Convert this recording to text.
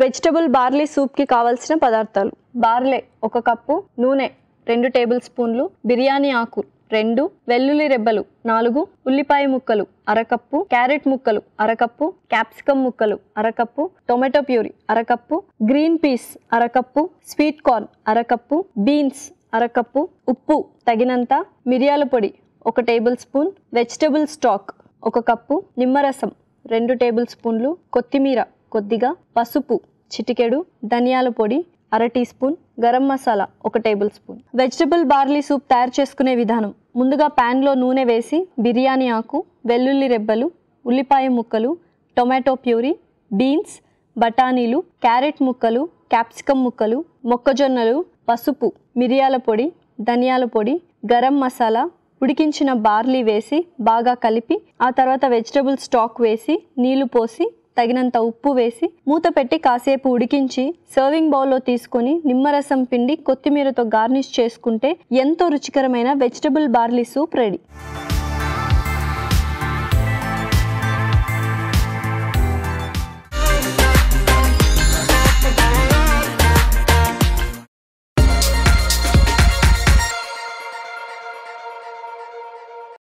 Vegetable barley సూప్కి కావలసిన పదార్థాలు. బార్లే ఒక కప్పు నూనె రెండు టేబుల్ స్పూన్లు బిర్యానీ ఆకు రెండు వెల్లుల్లి రెబ్బలు నాలుగు ఉల్లిపాయ ముక్కలు అరకప్పు క్యారెట్ ముక్కలు అరకప్పు క్యాప్సికమ్ ముక్కలు అరకప్పు టొమాటో ప్యూరీ అరకప్పు గ్రీన్ పీస్ అరకప్పు స్వీట్ కార్న్ అరకప్పు బీన్స్ అరకప్పు ఉప్పు తగినంత మిరియాల పొడి ఒక టేబుల్ స్పూన్ వెజిటబుల్ స్టాక్ ఒక కప్పు నిమ్మరసం రెండు టేబుల్ స్పూన్లు కొత్తిమీర కొద్దిగా పసుపు చిటికెడు ధనియాల పొడి అర టీ స్పూన్ గరం మసాలా ఒక table spoon. Vegetable barley soup తయారు చేసుకునే విధానం. ముందుగా ప్యాన్లో నూనె వేసి బిర్యానీ ఆకు వెల్లుల్లి రెబ్బలు ఉల్లిపాయ ముక్కలు టొమాటో ప్యూరీ బీన్స్ బఠానీలు క్యారెట్ ముక్కలు క్యాప్సికమ్ ముక్కలు మొక్కజొన్నలు పసుపు మిరియాల పొడి ధనియాల పొడి గరం మసాలా ఉడికించిన బార్లీ వేసి బాగా కలిపి ఆ తర్వాత వెజిటబుల్ స్టాక్ వేసి నీళ్ళు పోసి తగినంత ఉప్పు వేసి మూత పెట్టి కాసేపు ఉడికించి సర్వింగ్ బౌల్లో తీసుకొని నిమ్మరసం పిండి కొత్తిమీరతో గార్నిష్ చేసుకుంటే ఎంతో రుచికరమైన వెజిటబుల్ బార్లీ సూప్ రెడీ